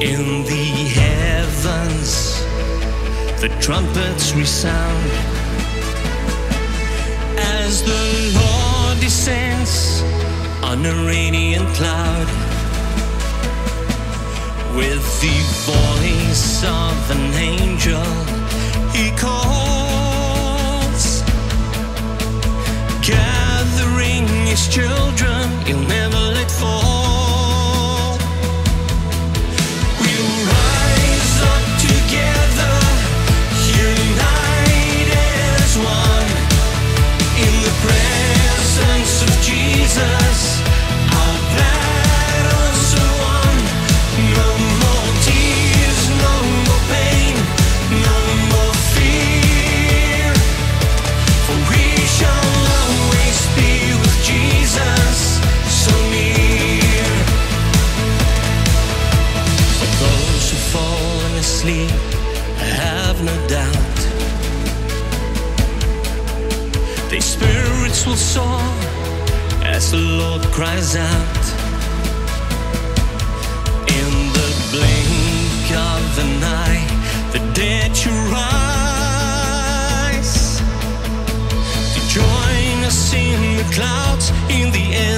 In the heavens, the trumpets resound as the Lord descends on a radiant cloud with the voice of an angel. He calls, gathering his children. Will soar as the Lord cries out. In the blink of an eye, the dead shall rise to join us in the clouds in the end.